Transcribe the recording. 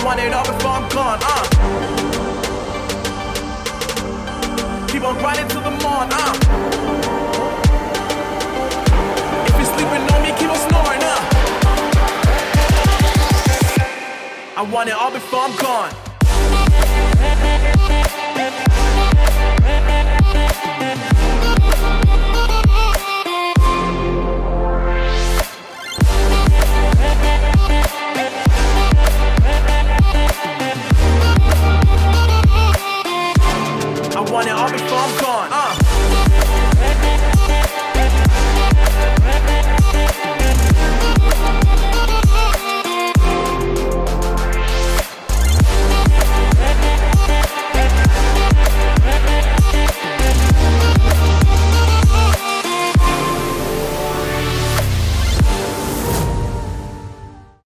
I want it all before I'm gone, uh. Keep on grinding till the morn, uh. If you're sleeping on me, keep on snoring, uh. I want it all before I'm gone. want it all before I'm gone. Uh.